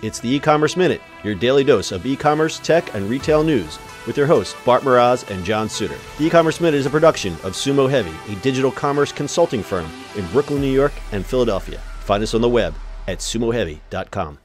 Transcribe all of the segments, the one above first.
It's the e-commerce minute, your daily dose of e-commerce, tech, and retail news with your hosts Bart Mroz and John Suter. The e-commerce minute is a production of Sumo Heavy, a digital commerce consulting firm in Brooklyn, New York, and Philadelphia. Find us on the web at sumoheavy.com.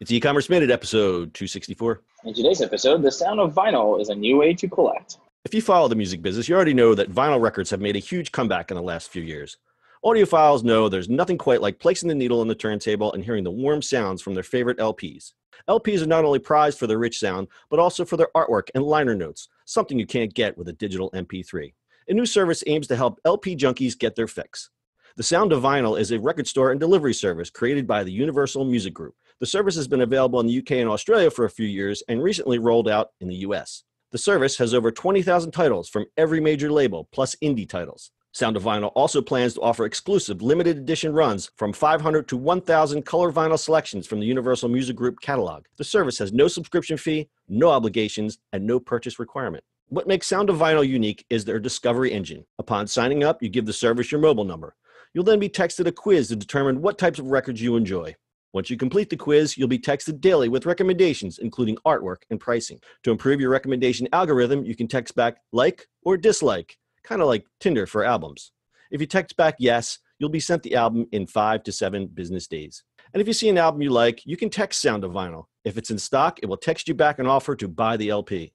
It's e-commerce minute episode 264. In today's episode, the sound of vinyl is a new way to collect. If you follow the music business, you already know that vinyl records have made a huge comeback in the last few years. Audiophiles know there's nothing quite like placing the needle on the turntable and hearing the warm sounds from their favorite LPs. LPs are not only prized for their rich sound, but also for their artwork and liner notes, something you can't get with a digital MP3. A new service aims to help LP junkies get their fix. The Sound of Vinyl is a record store and delivery service created by the Universal Music Group. The service has been available in the UK and Australia for a few years and recently rolled out in the US. The service has over 20,000 titles from every major label, plus indie titles. Sound of Vinyl also plans to offer exclusive limited edition runs from 500 to 1,000 color vinyl selections from the Universal Music Group catalog. The service has no subscription fee, no obligations, and no purchase requirement. What makes Sound of Vinyl unique is their discovery engine. Upon signing up, you give the service your mobile number. You'll then be texted a quiz to determine what types of records you enjoy. Once you complete the quiz, you'll be texted daily with recommendations, including artwork and pricing. To improve your recommendation algorithm, you can text back like or dislike kind of like Tinder for albums. If you text back yes, you'll be sent the album in five to seven business days. And if you see an album you like, you can text Sound of Vinyl. If it's in stock, it will text you back an offer to buy the LP.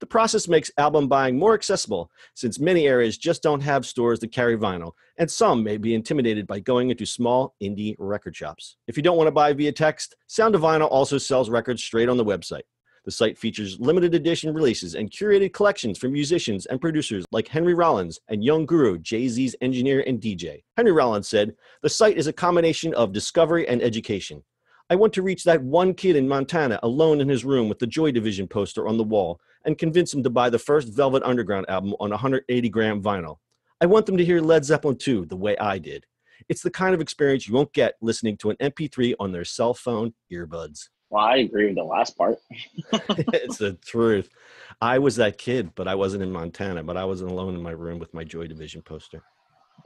The process makes album buying more accessible since many areas just don't have stores that carry vinyl, and some may be intimidated by going into small indie record shops. If you don't want to buy via text, Sound of Vinyl also sells records straight on the website. The site features limited edition releases and curated collections from musicians and producers like Henry Rollins and Young Guru, Jay Z's engineer and DJ. Henry Rollins said, The site is a combination of discovery and education. I want to reach that one kid in Montana alone in his room with the Joy Division poster on the wall and convince him to buy the first Velvet Underground album on 180 gram vinyl. I want them to hear Led Zeppelin 2 the way I did. It's the kind of experience you won't get listening to an MP3 on their cell phone earbuds. Well, I agree with the last part. it's the truth. I was that kid, but I wasn't in Montana, but I was alone in my room with my Joy Division poster.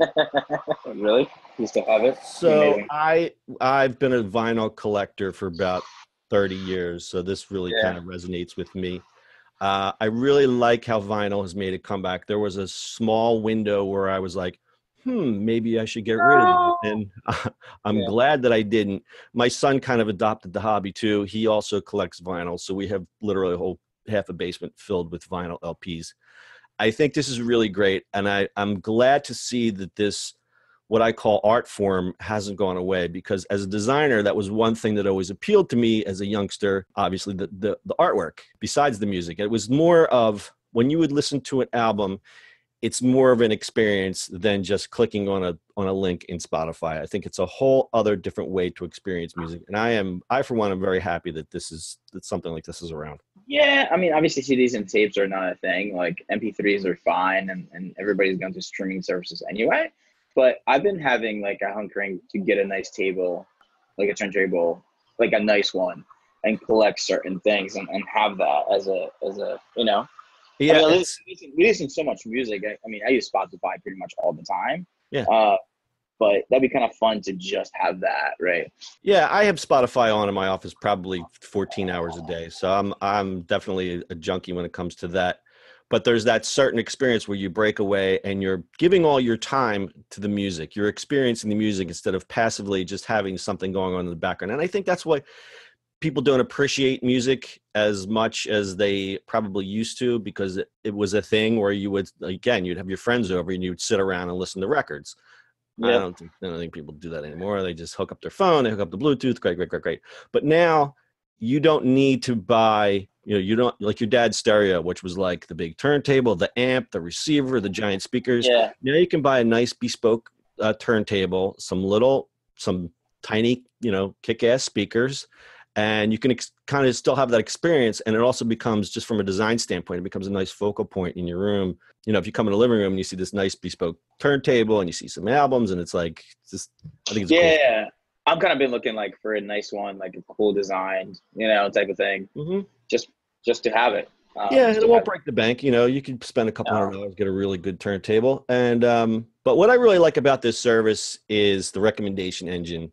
really? You still have it? So Amazing. I I've been a vinyl collector for about 30 years, so this really yeah. kind of resonates with me. Uh, I really like how vinyl has made a comeback. There was a small window where I was like, hmm, maybe I should get rid of it. And I'm yeah. glad that I didn't. My son kind of adopted the hobby too. He also collects vinyl. So we have literally a whole half a basement filled with vinyl LPs. I think this is really great. And I, I'm glad to see that this, what I call art form, hasn't gone away because as a designer, that was one thing that always appealed to me as a youngster. Obviously, the, the, the artwork, besides the music, it was more of when you would listen to an album it's more of an experience than just clicking on a on a link in Spotify. I think it's a whole other different way to experience music. And I am I for one am very happy that this is that something like this is around. Yeah, I mean obviously CDs and tapes are not a thing. Like MP3s are fine and, and everybody's going to streaming services anyway. But I've been having like a hunkering to get a nice table, like a turntable, like a nice one, and collect certain things and, and have that as a as a you know yeah, I mean, we, listen, we listen so much music. I, I, mean, I use Spotify pretty much all the time. Yeah. Uh, but that'd be kind of fun to just have that, right? Yeah, I have Spotify on in my office probably 14 hours a day, so I'm I'm definitely a junkie when it comes to that. But there's that certain experience where you break away and you're giving all your time to the music. You're experiencing the music instead of passively just having something going on in the background. And I think that's why people don't appreciate music as much as they probably used to because it, it, was a thing where you would again you'd have your friends over and you'd sit around and listen to records. Yep. I don't think I don't think people do that anymore. They just hook up their phone, they hook up the Bluetooth, great, great, great, great. But now you don't need to buy, you know, you don't like your dad's stereo, which was like the big turntable, the amp, the receiver, the giant speakers. Yeah. Now you can buy a nice bespoke uh, turntable, some little, some tiny, you know, kick-ass speakers, and you can ex- kind of still have that experience and it also becomes just from a design standpoint it becomes a nice focal point in your room you know if you come in the living room and you see this nice bespoke turntable and you see some albums and it's like it's just i think it's yeah cool. i'm kind of been looking like for a nice one like a cool design you know type of thing mm-hmm. just just to have it um, yeah it won't break the bank you know you can spend a couple no. hundred dollars get a really good turntable and um but what i really like about this service is the recommendation engine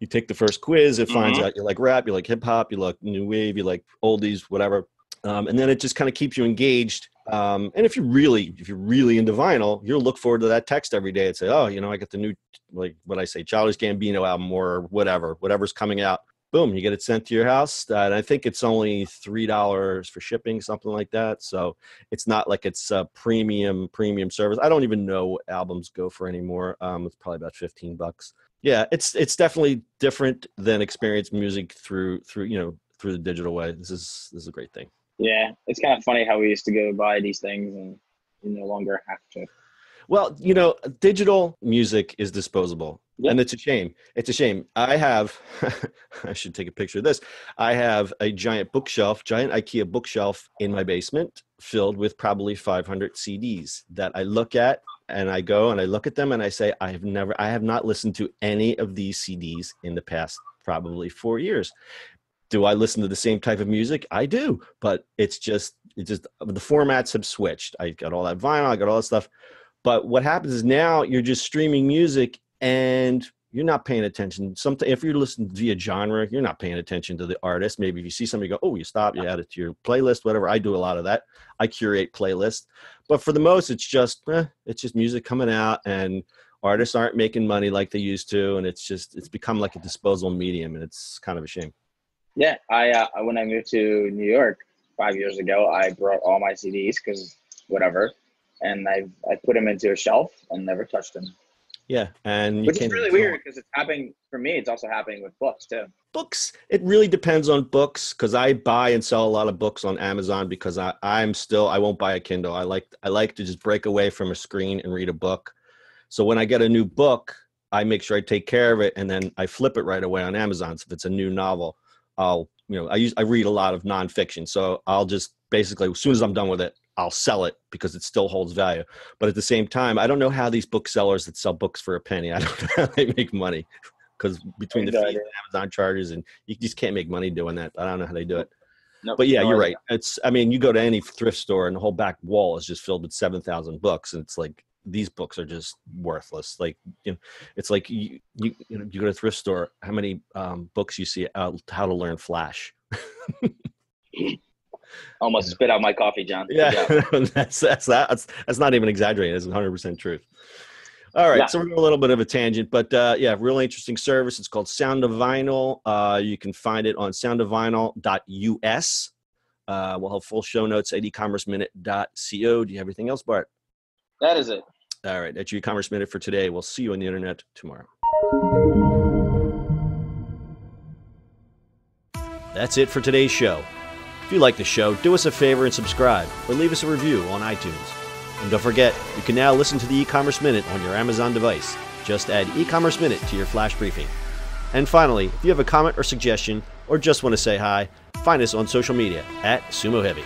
You take the first quiz, it finds Mhm. out you like rap, you like hip hop, you like new wave, you like oldies, whatever. Um, and then it just kind of keeps you engaged. Um, and if you really, if you're really into vinyl, you'll look forward to that text every day and say, "Oh, you know, I got the new, like what I say, Childish Gambino album or whatever, whatever's coming out." Boom, you get it sent to your house. Uh, and I think it's only three dollars for shipping, something like that. So it's not like it's a premium premium service. I don't even know what albums go for anymore. Um, it's probably about fifteen bucks. Yeah, it's it's definitely different than experience music through through you know through the digital way. This is this is a great thing. Yeah, it's kind of funny how we used to go buy these things and you no longer have to. Well, you know, digital music is disposable. Yeah. And it's a shame. It's a shame. I have, I should take a picture of this. I have a giant bookshelf, giant IKEA bookshelf in my basement filled with probably 500 CDs that I look at and I go and I look at them and I say, I have never, I have not listened to any of these CDs in the past probably four years. Do I listen to the same type of music? I do, but it's just, it's just the formats have switched. I got all that vinyl, I got all that stuff. But what happens is now you're just streaming music and you're not paying attention. Something if you're listening via genre, you're not paying attention to the artist. Maybe if you see somebody go, oh, you stop, you add it to your playlist, whatever. I do a lot of that. I curate playlists, but for the most, it's just eh, it's just music coming out, and artists aren't making money like they used to, and it's just it's become like a disposable medium, and it's kind of a shame. Yeah, I uh, when I moved to New York five years ago, I brought all my CDs because whatever, and I I put them into a shelf and never touched them. Yeah, and you Which is really weird because it's happening for me. It's also happening with books too. books it really depends on books because i buy and sell a lot of books on amazon because I, i'm still i won't buy a kindle i like i like to just break away from a screen and read a book so when i get a new book i make sure i take care of it and then i flip it right away on amazon so if it's a new novel i'll you know i use i read a lot of nonfiction so i'll just basically as soon as i'm done with it i'll sell it because it still holds value. But at the same time i don't know how these booksellers that sell books for a penny i don't know how they make money. Because between the fees and amazon charges and you just can't make money doing that i don't know how they do it. Nope, but yeah no you're right. It's i mean you go to any thrift store and the whole back wall is just filled with 7000 books and it's like these books are just worthless. Like you know it's like you you, you know you go to a thrift store how many um, books you see out how to learn flash Almost spit out my coffee, John. Yeah. That's that's that's that's not even exaggerating. It's 100% truth. All right Yeah. so we're going a little bit of a tangent but uh, yeah really interesting service. It's called sound of vinyl. Uh, you can find it on soundofvinyl.us uh, we'll have full show notes at ecommerceminute.co do you have anything else bart? That is it. all right that's your e-commerce minute for today. We'll see you on the internet tomorrow. That's it for today's show if you like the show, do us a favor and subscribe or leave us a review on iTunes. And don't forget, you can now listen to the e-commerce minute on your Amazon device. Just add e-commerce minute to your flash briefing. And finally, if you have a comment or suggestion or just want to say hi, find us on social media at Sumo Heavy.